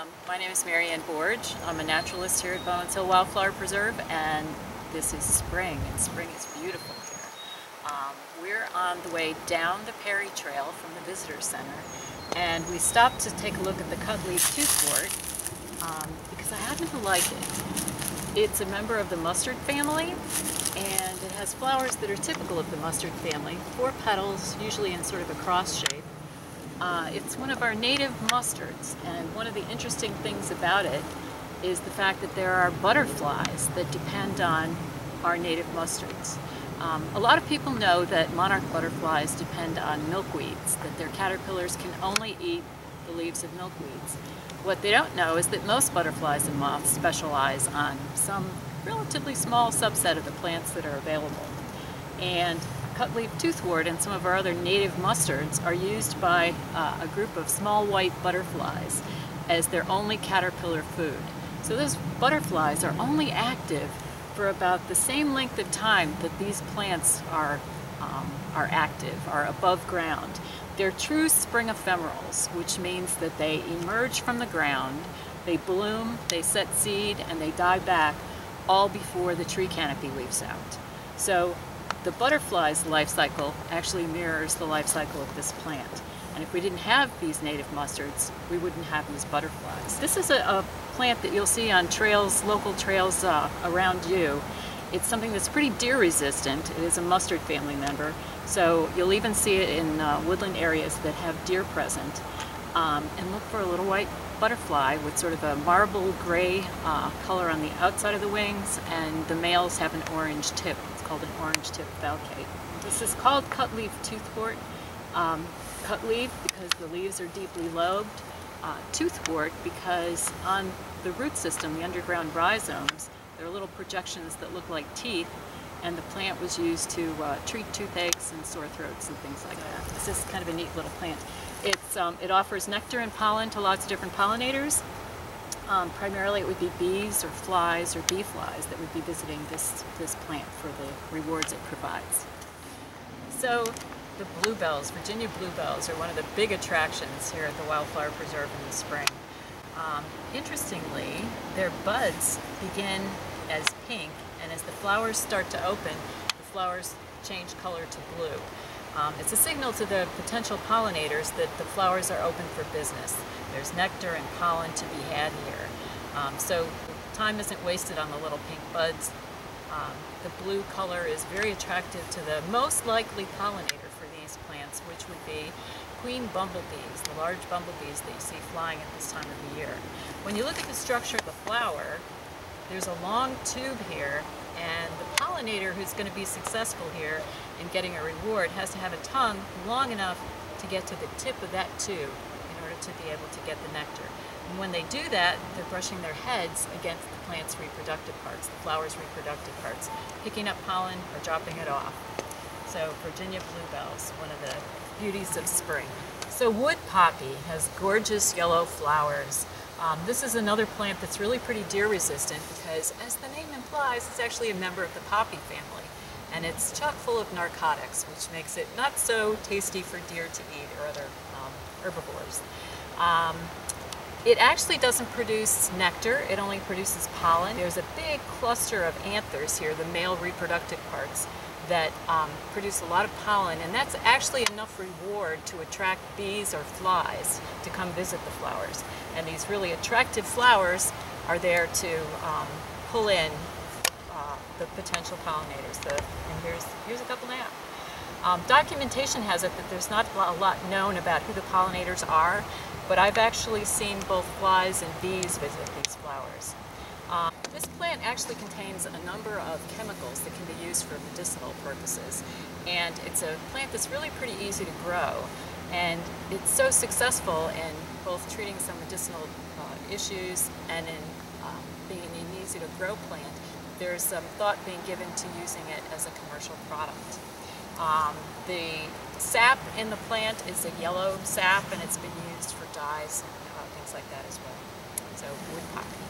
Um, my name is Mary Anne Borge. I'm a naturalist here at Bowmans Hill Wildflower Preserve and this is spring and spring is beautiful here. Um, we're on the way down the Perry Trail from the Visitor Center and we stopped to take a look at the cutleaf toothwort um, because I happen to like it. It's a member of the mustard family and it has flowers that are typical of the mustard family. Four petals, usually in sort of a cross shape. Uh, it's one of our native mustards, and one of the interesting things about it is the fact that there are butterflies that depend on our native mustards. Um, a lot of people know that monarch butterflies depend on milkweeds, that their caterpillars can only eat the leaves of milkweeds. What they don't know is that most butterflies and moths specialize on some relatively small subset of the plants that are available. And cutleaf toothwort and some of our other native mustards are used by uh, a group of small white butterflies as their only caterpillar food. So those butterflies are only active for about the same length of time that these plants are, um, are active, are above ground. They're true spring ephemerals, which means that they emerge from the ground, they bloom, they set seed, and they die back all before the tree canopy leaves out. So the butterfly's life cycle actually mirrors the life cycle of this plant. And if we didn't have these native mustards, we wouldn't have these butterflies. This is a, a plant that you'll see on trails, local trails uh, around you. It's something that's pretty deer resistant. It is a mustard family member. So you'll even see it in uh, woodland areas that have deer present. Um, and look for a little white butterfly with sort of a marble gray uh, color on the outside of the wings and the males have an orange tip It's called an orange tip falcate. This is called cutleaf toothwort. Um, cutleaf because the leaves are deeply lobed. Uh, toothwort because on the root system, the underground rhizomes, there are little projections that look like teeth and the plant was used to uh, treat toothaches and sore throats and things like that. This is kind of a neat little plant. It's, um, it offers nectar and pollen to lots of different pollinators um, primarily it would be bees or flies or bee flies that would be visiting this, this plant for the rewards it provides. So the bluebells, Virginia bluebells, are one of the big attractions here at the Wildflower Preserve in the spring. Um, interestingly, their buds begin as pink, and as the flowers start to open, the flowers change color to blue. Um, it's a signal to the potential pollinators that the flowers are open for business. There's nectar and pollen to be had here. Um, so time isn't wasted on the little pink buds. Um, the blue color is very attractive to the most likely pollinator for these plants, which would be queen bumblebees, the large bumblebees that you see flying at this time of the year. When you look at the structure of the flower, there's a long tube here and the pollinator who's going to be successful here in getting a reward has to have a tongue long enough to get to the tip of that tube in order to be able to get the nectar. And when they do that, they're brushing their heads against the plant's reproductive parts, the flower's reproductive parts, picking up pollen or dropping it off. So Virginia bluebells, one of the beauties of spring. So wood poppy has gorgeous yellow flowers. Um, this is another plant that's really pretty deer resistant because, as the name implies, it's actually a member of the poppy family. And it's chock full of narcotics, which makes it not so tasty for deer to eat or other um, herbivores. Um, it actually doesn't produce nectar, it only produces pollen. There's a big cluster of anthers here, the male reproductive parts, that um, produce a lot of pollen, and that's actually enough reward to attract bees or flies to come visit the flowers. And these really attractive flowers are there to um, pull in uh, the potential pollinators. The, and here's, here's a couple now. Um, documentation has it that there's not a lot known about who the pollinators are, but I've actually seen both flies and bees visit these flowers. Um, this plant actually contains a number of chemicals that can be used for medicinal purposes. And it's a plant that's really pretty easy to grow. And it's so successful in both treating some medicinal uh, issues and in um, being an easy to grow plant. There's some thought being given to using it as a commercial product. Um, the sap in the plant is a yellow sap and it's been used for dyes and uh, things like that as well. So wood.